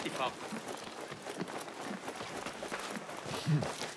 Party-Farbe. Hm.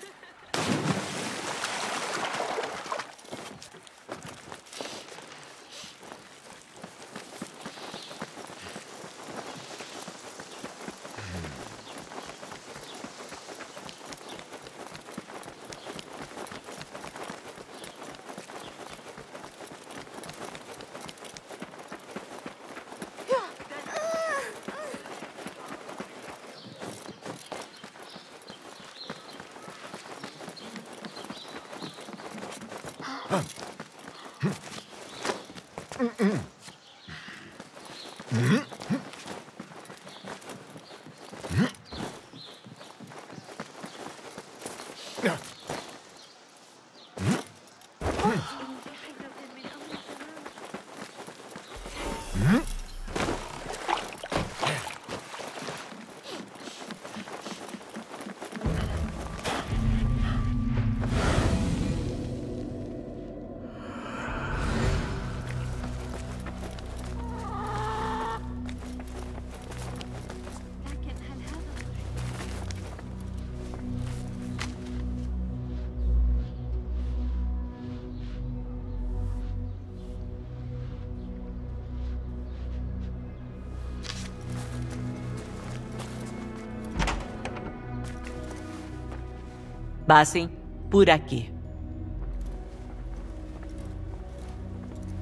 Bassem, por aqui.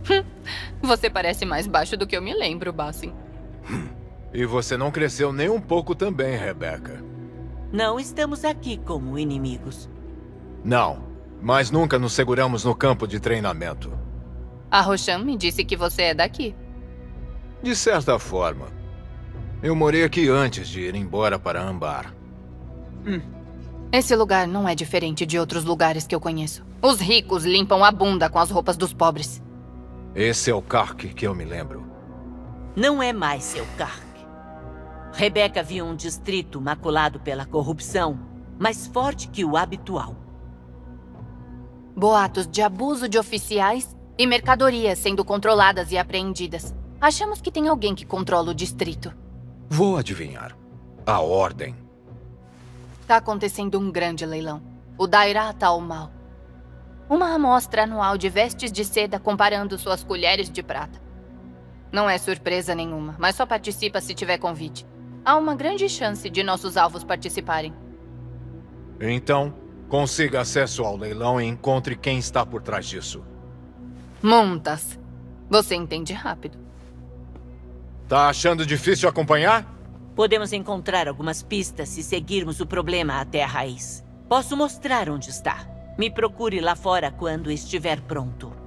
Você parece mais baixo do que eu me lembro, Bassin. E você não cresceu nem um pouco também, Rebecca. Não estamos aqui como inimigos. Não, mas nunca nos seguramos no campo de treinamento. A Roshan me disse que você é daqui. De certa forma. Eu morei aqui antes de ir embora para Ambar. Esse lugar não é diferente de outros lugares que eu conheço. Os ricos limpam a bunda com as roupas dos pobres. Esse é o Kark que eu me lembro. Não é mais seu Kark. Rebeca viu um distrito maculado pela corrupção, mais forte que o habitual. Boatos de abuso de oficiais e mercadorias sendo controladas e apreendidas. Achamos que tem alguém que controla o distrito. Vou adivinhar. A Ordem. Tá acontecendo um grande leilão. O Dairá tá ao mal. Uma amostra anual de vestes de seda comparando suas colheres de prata. Não é surpresa nenhuma, mas só participa se tiver convite. Há uma grande chance de nossos alvos participarem. Então, consiga acesso ao leilão e encontre quem está por trás disso. Montas. Você entende rápido. Tá achando difícil acompanhar? Podemos encontrar algumas pistas se seguirmos o problema até a raiz. Posso mostrar onde está. Me procure lá fora quando estiver pronto.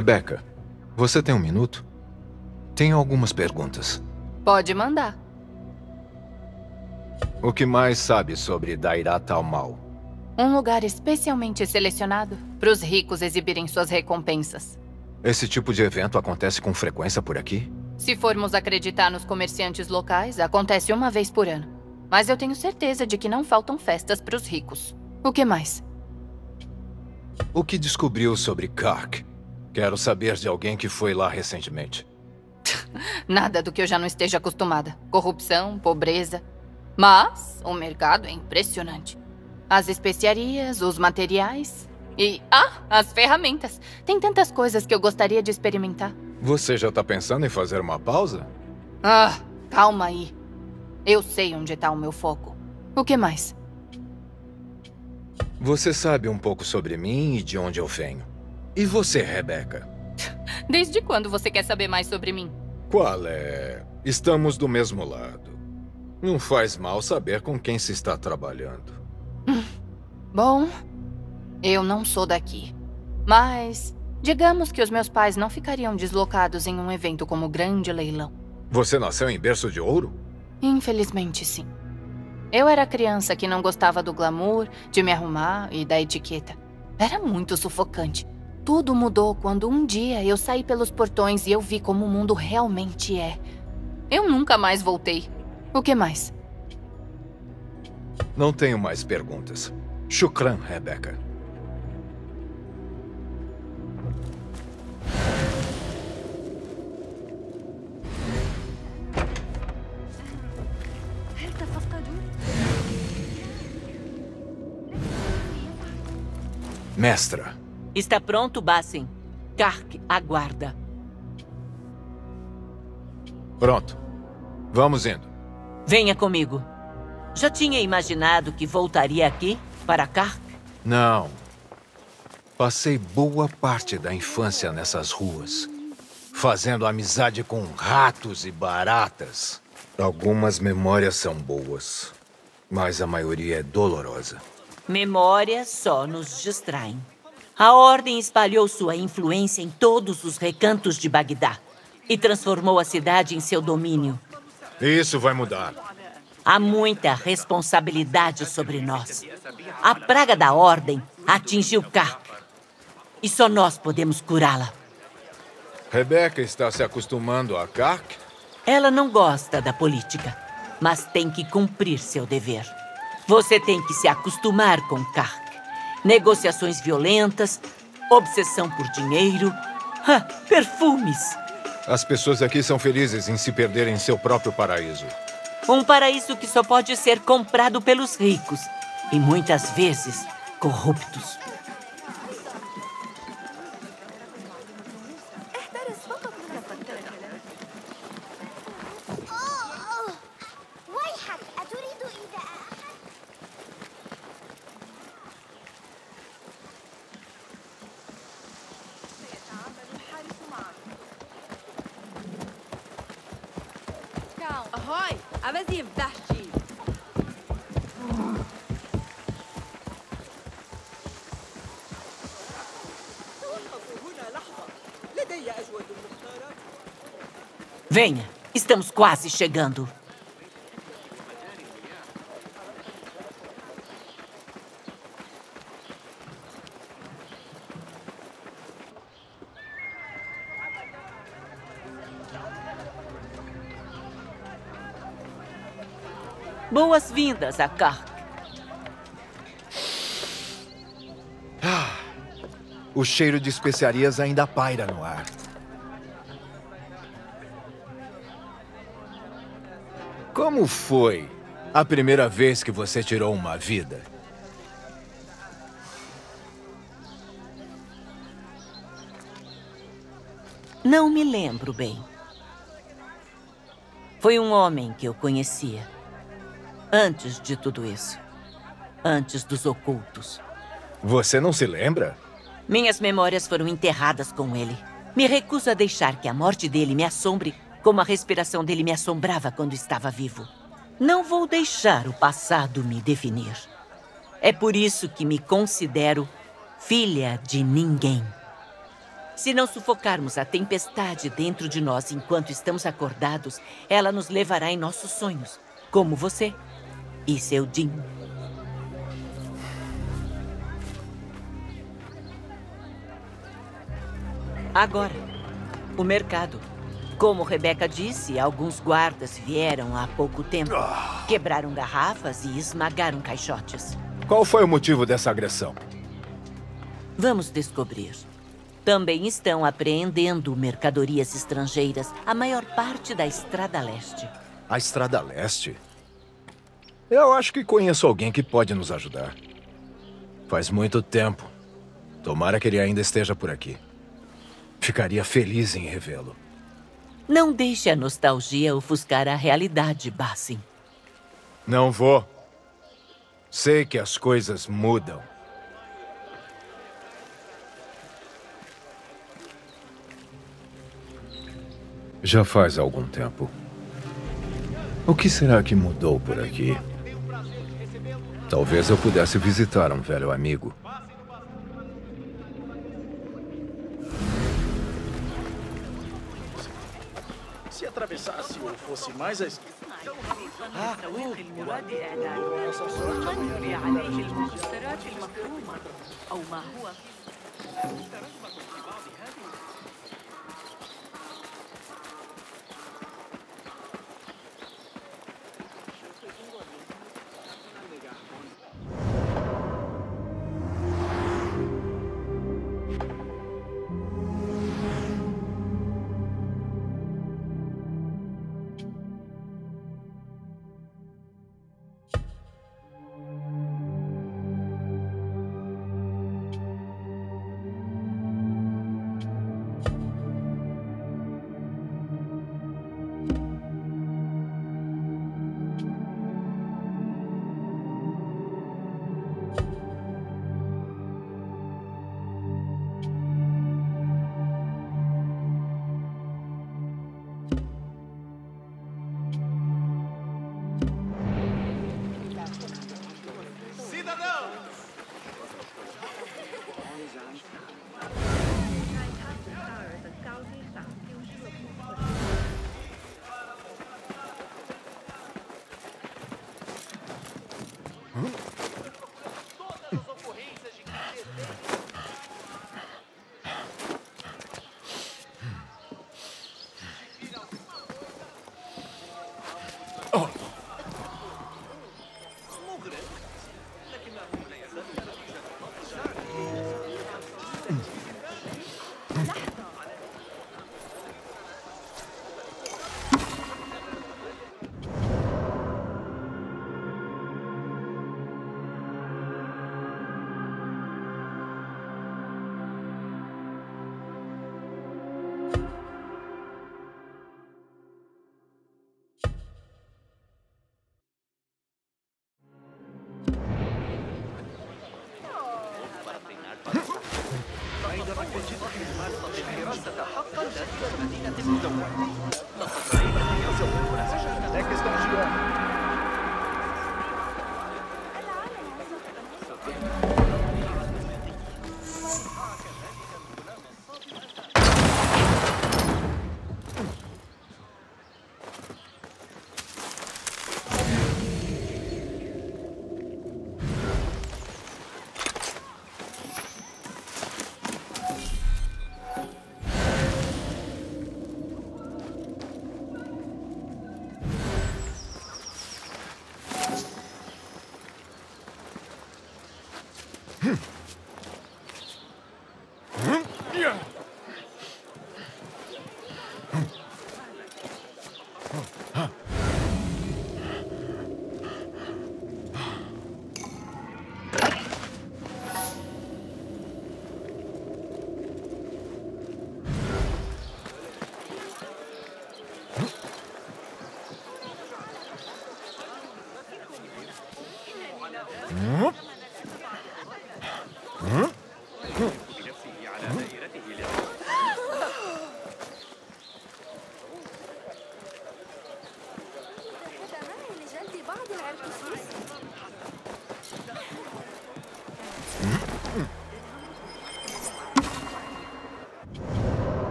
Rebecca, você tem um minuto? Tenho algumas perguntas. Pode mandar. O que mais sabe sobre Dairat al-Mal? Um lugar especialmente selecionado para os ricos exibirem suas recompensas. Esse tipo de evento acontece com frequência por aqui? Se formos acreditar nos comerciantes locais, acontece uma vez por ano. Mas eu tenho certeza de que não faltam festas para os ricos. O que mais? O que descobriu sobre Kark? Quero saber de alguém que foi lá recentemente. Nada do que eu já não esteja acostumada. Corrupção, pobreza. Mas o mercado é impressionante. As especiarias, os materiais e. Ah, as ferramentas. Tem tantas coisas que eu gostaria de experimentar. Você já tá pensando em fazer uma pausa? Ah, calma aí. Eu sei onde está o meu foco. O que mais? Você sabe um pouco sobre mim e de onde eu venho. E você, Rebecca? Desde quando você quer saber mais sobre mim? Qual é? Estamos do mesmo lado. Não faz mal saber com quem se está trabalhando. Bom, eu não sou daqui. Mas digamos que os meus pais não ficariam deslocados em um evento como o Grande Leilão. Você nasceu em berço de ouro? Infelizmente, sim. Eu era criança que não gostava do glamour, de me arrumar e da etiqueta. Era muito sufocante. Tudo mudou quando um dia eu saí pelos portões e eu vi como o mundo realmente é. Eu nunca mais voltei. O que mais? Não tenho mais perguntas. Shukran, Rebecca. Mestra. Está pronto, Bassin. Kark aguarda. Pronto. Vamos indo. Venha comigo. Já tinha imaginado que voltaria aqui, para Kark? Não. Passei boa parte da infância nessas ruas, fazendo amizade com ratos e baratas. Algumas memórias são boas, mas a maioria é dolorosa. Memórias só nos distraem. A Ordem espalhou sua influência em todos os recantos de Bagdá e transformou a cidade em seu domínio. Isso vai mudar. Há muita responsabilidade sobre nós. A praga da Ordem atingiu Kark. E só nós podemos curá-la. Rebecca está se acostumando a Kark? Ela não gosta da política, mas tem que cumprir seu dever. Você tem que se acostumar com Kark. Negociações violentas, obsessão por dinheiro, ah, perfumes. As pessoas aqui são felizes em se perderem em seu próprio paraíso. Um paraíso que só pode ser comprado pelos ricos e muitas vezes corruptos. Venha, estamos quase chegando. Boas-vindas a Kark. O cheiro de especiarias ainda paira no ar. Como foi a primeira vez que você tirou uma vida? Não me lembro bem. Foi um homem que eu conhecia. Antes de tudo isso. Antes dos ocultos. Você não se lembra? Minhas memórias foram enterradas com ele. Me recuso a deixar que a morte dele me assombre como a respiração dele me assombrava quando estava vivo. Não vou deixar o passado me definir. É por isso que me considero filha de ninguém. Se não sufocarmos a tempestade dentro de nós enquanto estamos acordados, ela nos levará em nossos sonhos, como você e seu Jim. Agora, o mercado. Como Rebeca disse, alguns guardas vieram há pouco tempo. Quebraram garrafas e esmagaram caixotes. Qual foi o motivo dessa agressão? Vamos descobrir. Também estão apreendendo mercadorias estrangeiras, a maior parte da Estrada Leste. A Estrada Leste? Eu acho que conheço alguém que pode nos ajudar. Faz muito tempo. Tomara que ele ainda esteja por aqui. Ficaria feliz em revê-lo. Não deixe a nostalgia ofuscar a realidade, Bassin. Não vou. Sei que as coisas mudam. Já faz algum tempo. O que será que mudou por aqui? Talvez eu pudesse visitar um velho amigo. Se atravessasse ou fosse mais à esquerda. É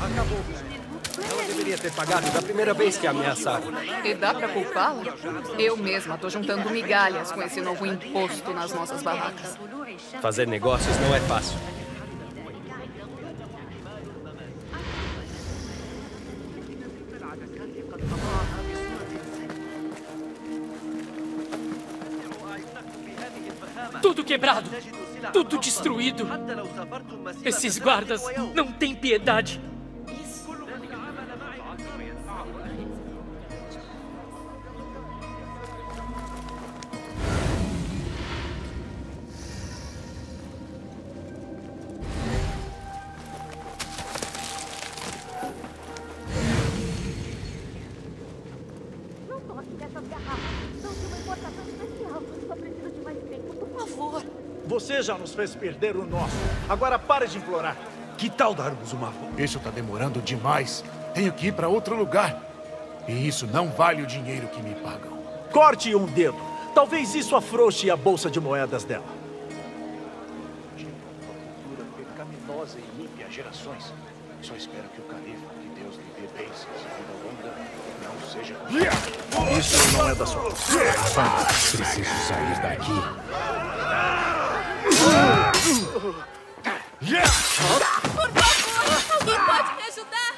Acabou. Ela deveria ter pagado da primeira vez que a ameaçaram. E dá pra culpá-la? Eu mesma tô juntando migalhas com esse novo imposto nas nossas barracas. Fazer negócios não é fácil. Tudo quebrado. Tudo destruído. Esses guardas não têm piedade. Nos fez perder o nosso. Agora pare de implorar. Que tal darmos uma volta? Isso tá demorando demais. Tenho que ir para outro lugar. E isso não vale o dinheiro que me pagam. Corte um dedo. Talvez isso afrouxe a bolsa de moedas dela. Cultura pecaminosa e ímpia gerações. Só espero que o califa, que Deus lhe dê bênçãos e vida longa, não seja... Isso não é da sua. Preciso sair daqui. Alguém pode me ajudar?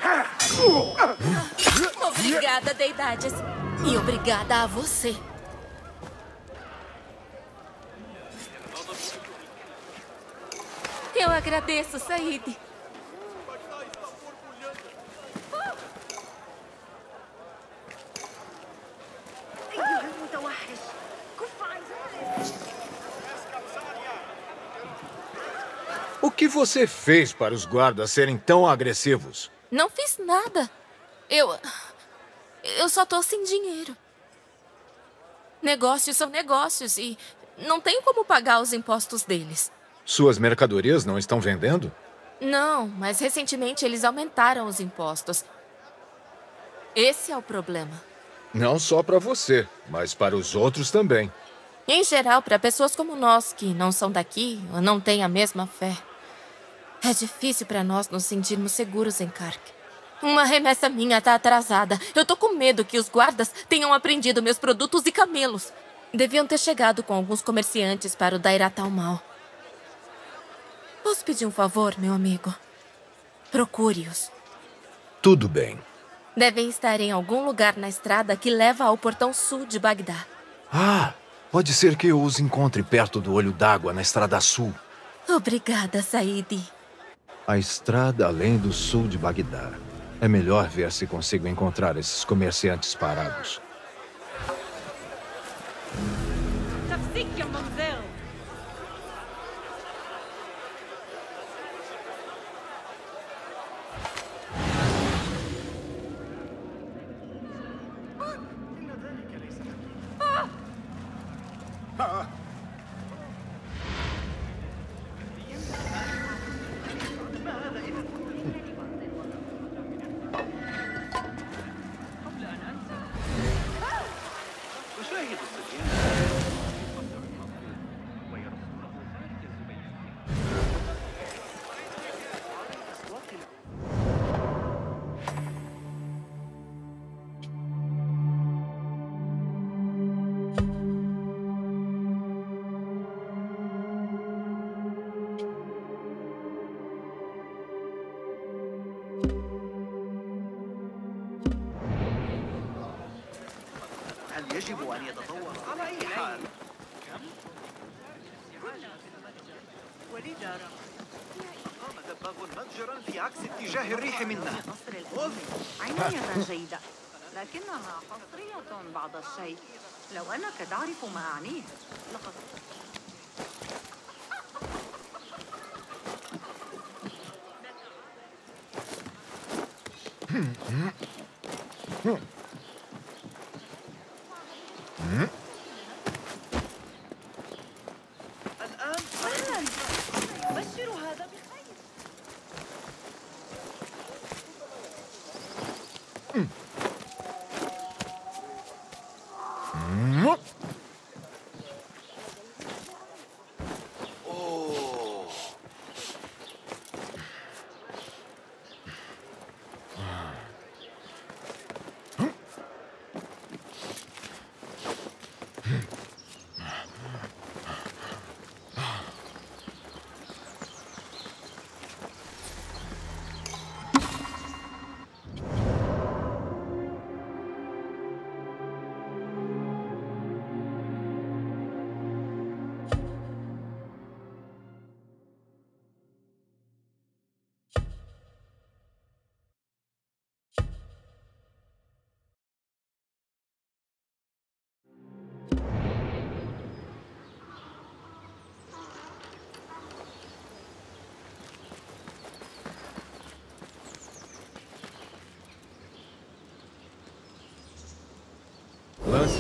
Obrigada, Deidades. E obrigada a você. Eu agradeço, Said. O que você fez para os guardas serem tão agressivos? Não fiz nada. Eu. Eu só tô sem dinheiro. Negócios são negócios e não tenho como pagar os impostos deles. Suas mercadorias não estão vendendo? Não, mas recentemente eles aumentaram os impostos. Esse é o problema. Não só para você, mas para os outros também. Em geral, para pessoas como nós, que não são daqui ou não têm a mesma fé. É difícil para nós nos sentirmos seguros em Kark. Uma remessa minha tá atrasada. Eu tô com medo que os guardas tenham apreendido meus produtos e camelos. Deviam ter chegado com alguns comerciantes para o Dairat Mal. Posso pedir um favor, meu amigo? Procure-os. Tudo bem. Devem estar em algum lugar na estrada que leva ao portão sul de Bagdá. Ah, pode ser que eu os encontre perto do Olho d'Água na Estrada Sul. Obrigada, Said. A estrada além do sul de Bagdá. É melhor ver se consigo encontrar esses comerciantes parados. تعرف ما أعنيه. لقد الآن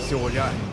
seu olhar.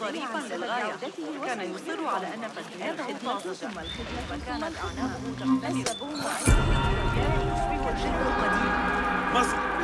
ظريفا للغاية. كان يصر على أن فتيات الخدمة ثم الخدمة فكانت أعناقه تختلف يشبه الجد القديم مصر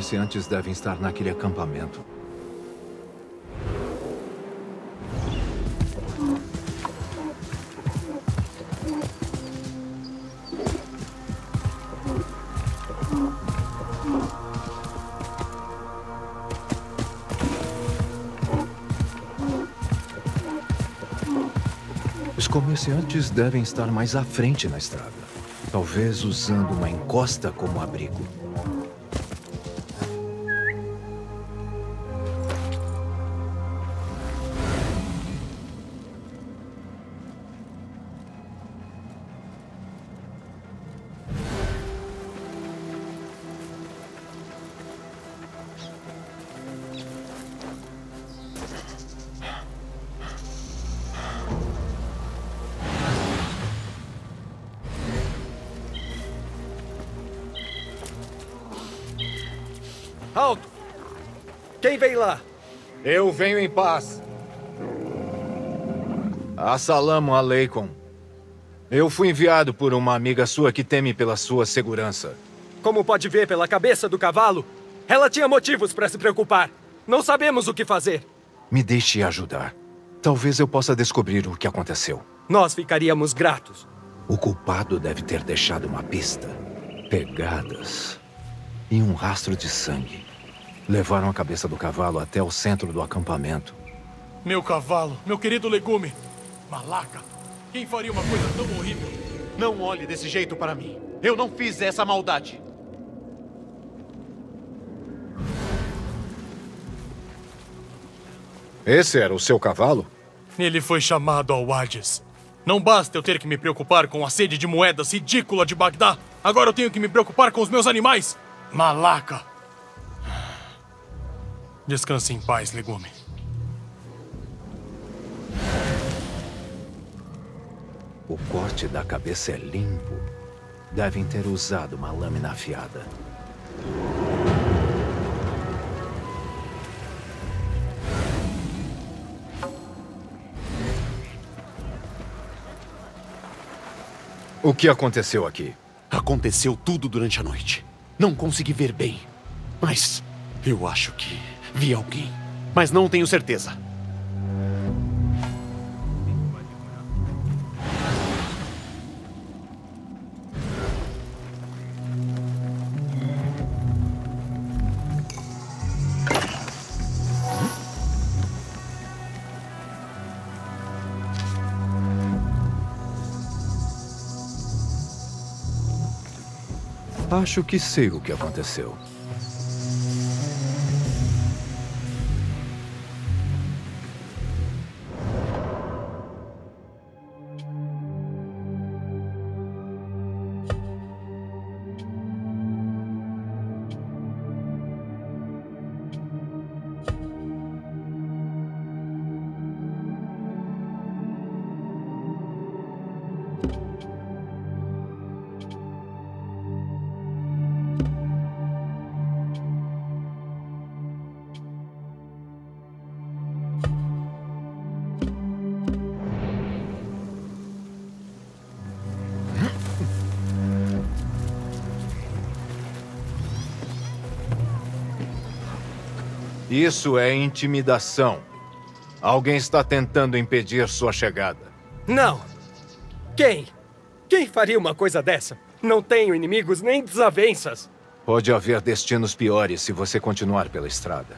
comerciantes devem estar naquele acampamento. Os comerciantes devem estar mais à frente na estrada. Talvez usando uma encosta como abrigo. Venho em paz. Assalamu alaikum. Eu fui enviado por uma amiga sua que teme pela sua segurança. Como pode ver pela cabeça do cavalo, ela tinha motivos para se preocupar. Não sabemos o que fazer. Me deixe ajudar. Talvez eu possa descobrir o que aconteceu. Nós ficaríamos gratos. O culpado deve ter deixado uma pista, pegadas e um rastro de sangue. Levaram a cabeça do cavalo até o centro do acampamento. Meu cavalo, meu querido legume. Malaca, quem faria uma coisa tão horrível? Não olhe desse jeito para mim. Eu não fiz essa maldade. Esse era o seu cavalo? Ele foi chamado ao Hades. Não basta eu ter que me preocupar com a sede de moedas ridícula de Bagdá. Agora eu tenho que me preocupar com os meus animais. Malaca. Descanse em paz, legume. O corte da cabeça é limpo. Devem ter usado uma lâmina afiada. O que aconteceu aqui? Aconteceu tudo durante a noite. Não consegui ver bem. Mas eu acho que vi alguém. Mas não tenho certeza. Acho que sei o que aconteceu. Isso é intimidação. Alguém está tentando impedir sua chegada. Não! Quem? Quem faria uma coisa dessa? Não tenho inimigos nem desavenças. Pode haver destinos piores se você continuar pela estrada.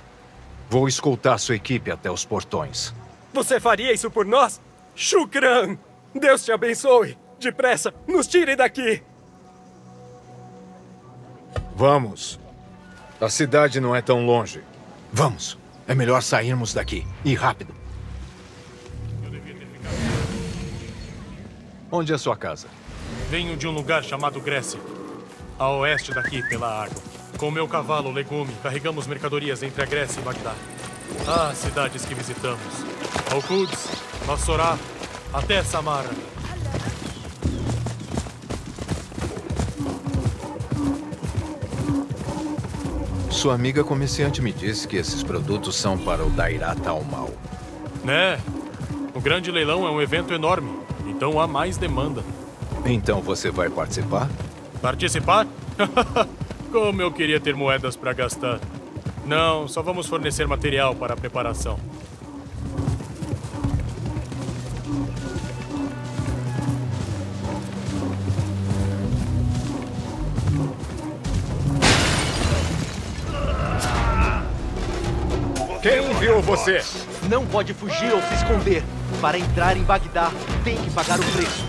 Vou escoltar sua equipe até os portões. Você faria isso por nós? Shukran! Deus te abençoe! Depressa, nos tire daqui! Vamos. A cidade não é tão longe. Vamos. É melhor sairmos daqui. E rápido. Onde é sua casa? Venho de um lugar chamado Grécia. A oeste daqui, pela água. Com meu cavalo, legume, carregamos mercadorias entre a Grécia e Bagdá. Ah, cidades que visitamos. Al-Quds, Bassorá, até Samara. Sua amiga comerciante me disse que esses produtos são para o Dairat Al-Mal. Né? O grande leilão é um evento enorme, então há mais demanda. Então você vai participar? Participar? Como eu queria ter moedas para gastar. Não, só vamos fornecer material para a preparação. Quem viu você? Não pode fugir ou se esconder. Para entrar em Bagdá, tem que pagar o preço.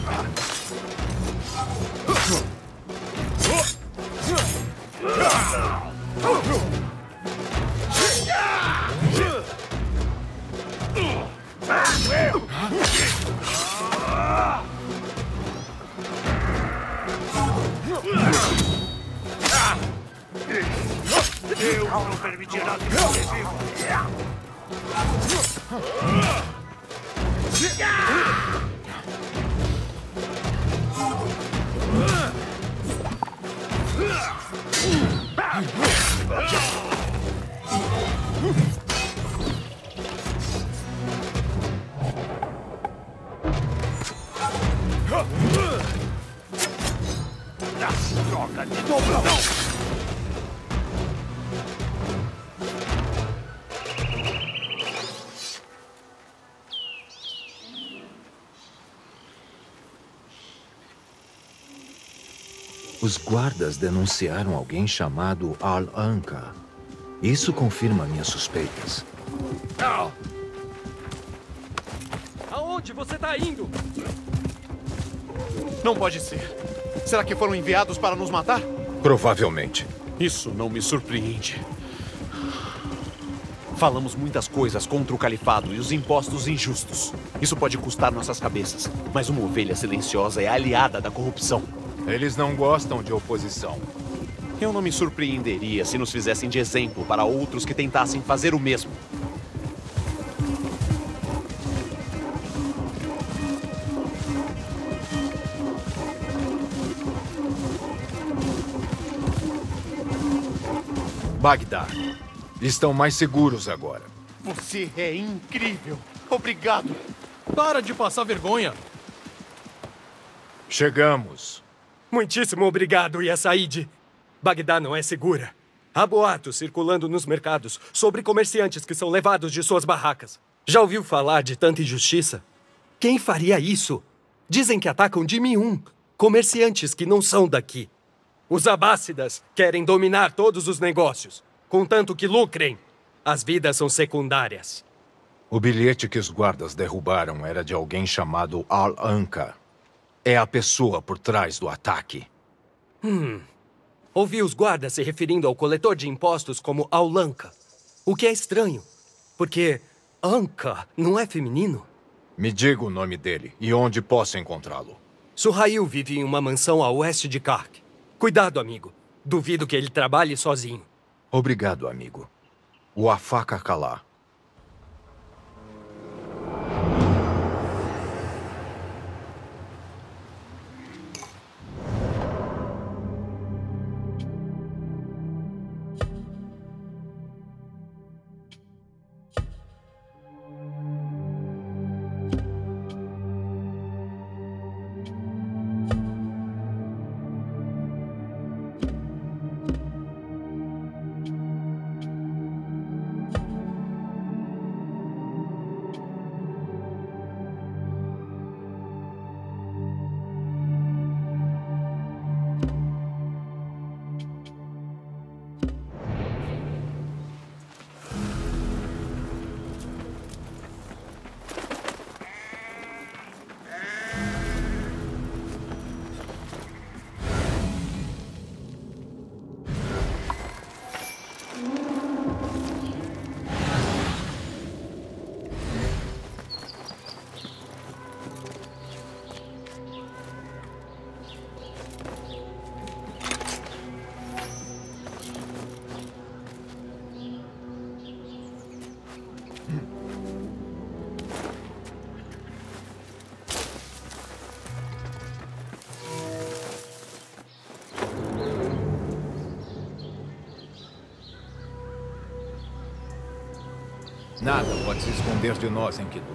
Droga de dobrão! Os guardas denunciaram alguém chamado Al-Anka. Isso confirma minhas suspeitas. Aonde você tá indo? Não pode ser. Será que foram enviados para nos matar? Provavelmente. Isso não me surpreende. Falamos muitas coisas contra o califado e os impostos injustos. Isso pode custar nossas cabeças. Mas uma ovelha silenciosa é aliada da corrupção. Eles não gostam de oposição. Eu não me surpreenderia se nos fizessem de exemplo para outros que tentassem fazer o mesmo. Bagdá. Estão mais seguros agora. Você é incrível. Obrigado. Para de passar vergonha. Chegamos. Muitíssimo obrigado, Yasaid. Bagdá não é segura. Há boatos circulando nos mercados sobre comerciantes que são levados de suas barracas. Já ouviu falar de tanta injustiça? Quem faria isso? Dizem que atacam de um comerciantes que não são daqui. Os abássidas querem dominar todos os negócios, contanto que lucrem. As vidas são secundárias. O bilhete que os guardas derrubaram era de alguém chamado Al-Anka. É a pessoa por trás do ataque. Hum. Ouvi os guardas se referindo ao coletor de impostos como Aulanka. O que é estranho, porque Anka não é feminino. Me diga o nome dele e onde posso encontrá-lo. Suhail vive em uma mansão a oeste de Kark. Cuidado, amigo. Duvido que ele trabalhe sozinho. Obrigado, amigo. O Afaka Kalá. Nada pode se esconder de nós, Enkidu.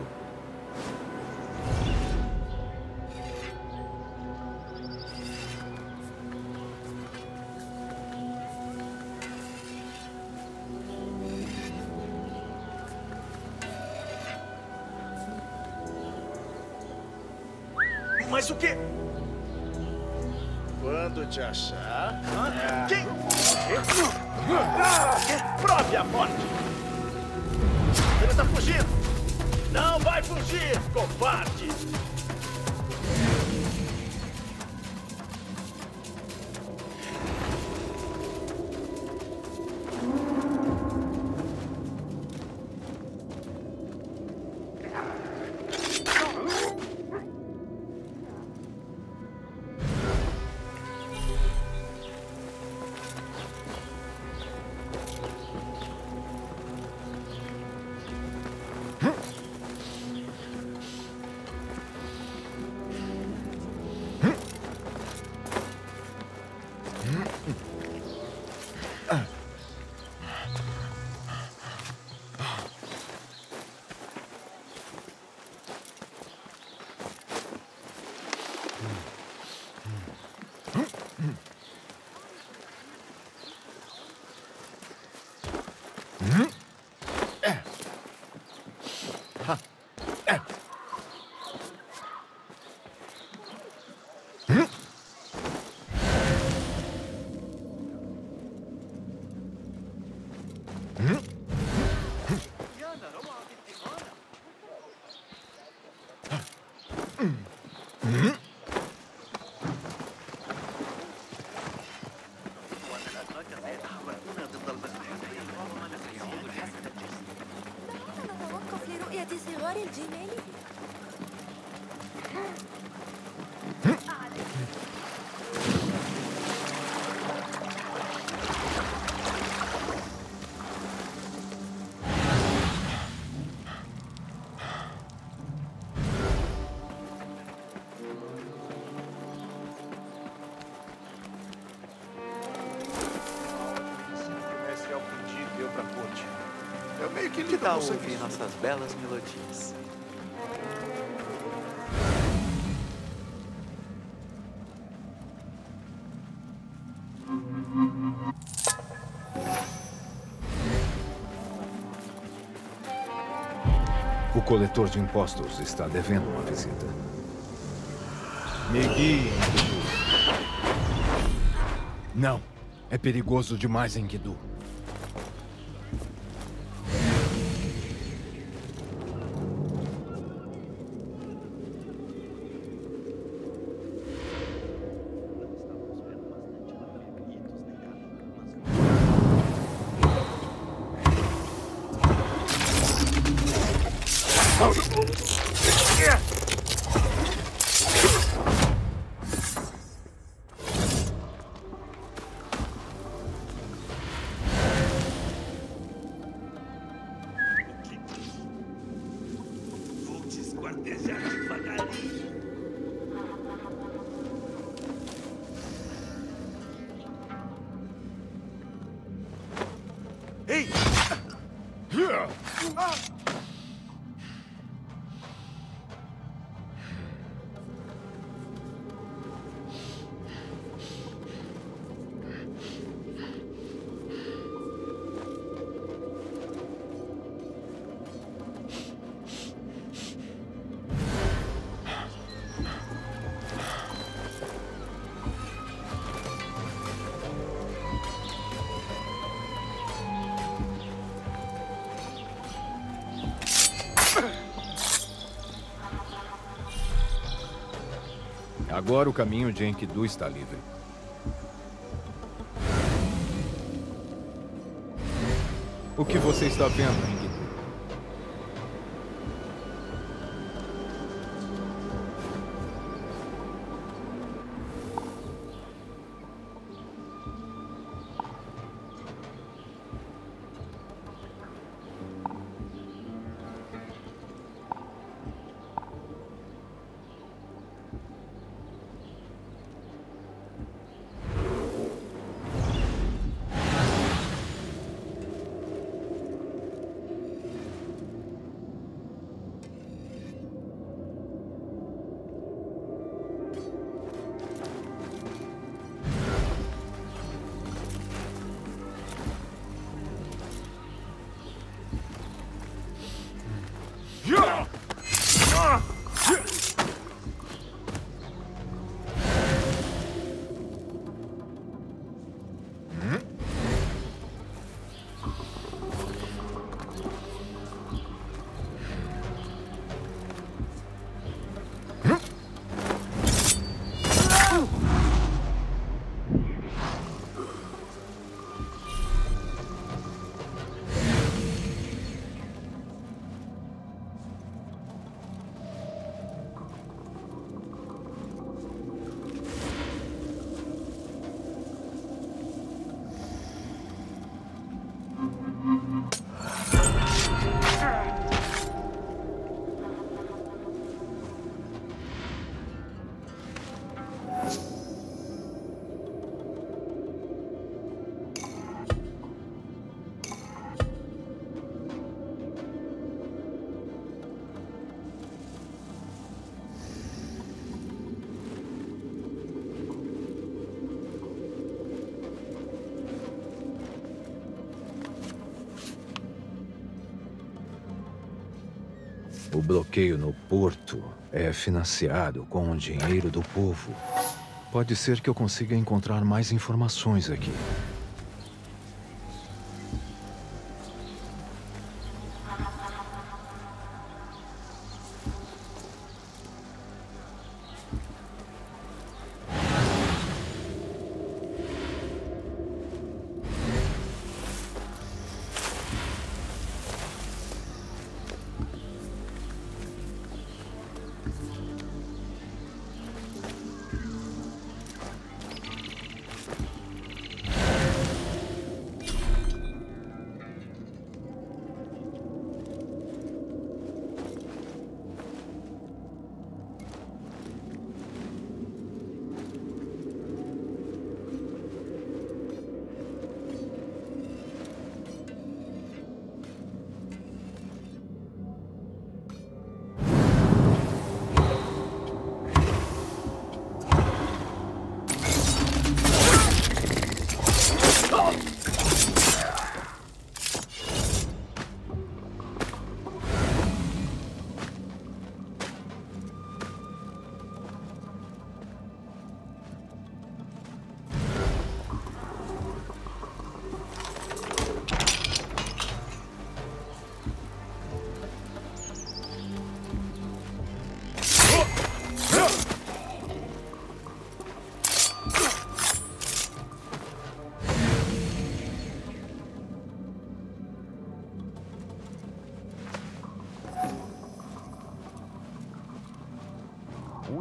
Que tal ouvir nossas belas melodias? O coletor de impostos está devendo uma visita. Me guie, Enkidu. Não. É perigoso demais, Enkidu. Agora o caminho de Enkidu está livre. O que você está vendo, O bloqueio no porto é financiado com o dinheiro do povo. Pode ser que eu consiga encontrar mais informações aqui.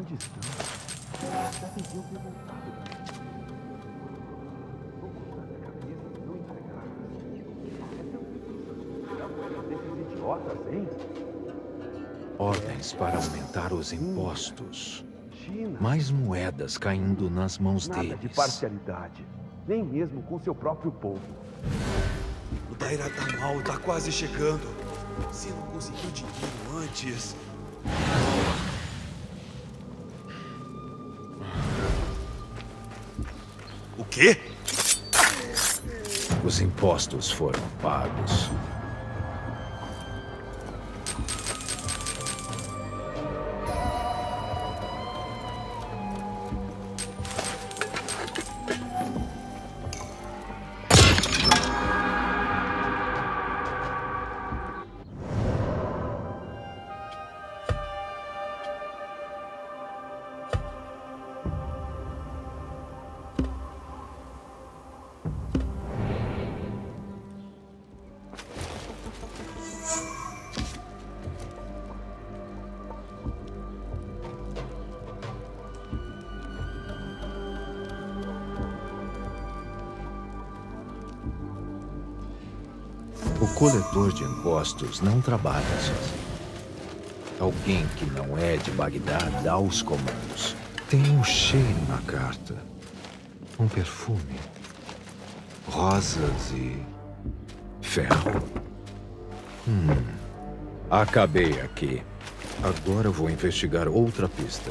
Onde estão? Já deviam ter voltado. Vou cortar a cabeça e não entregar. Desses idiotas, hein? Ordens para aumentar os impostos. Mais moedas caindo nas mãos Nada deles. de parcialidade. Nem mesmo com seu próprio povo. O Daira tá mal, tá quase chegando. Se não conseguiu dinheiro antes. Quê? Os impostos foram pagos. Coletor de impostos não trabalha sozinho. Alguém que não é de Bagdá dá os comandos. Tem um cheiro na carta. Um perfume. Rosas e. ferro. Hum. Acabei aqui. Agora vou investigar outra pista.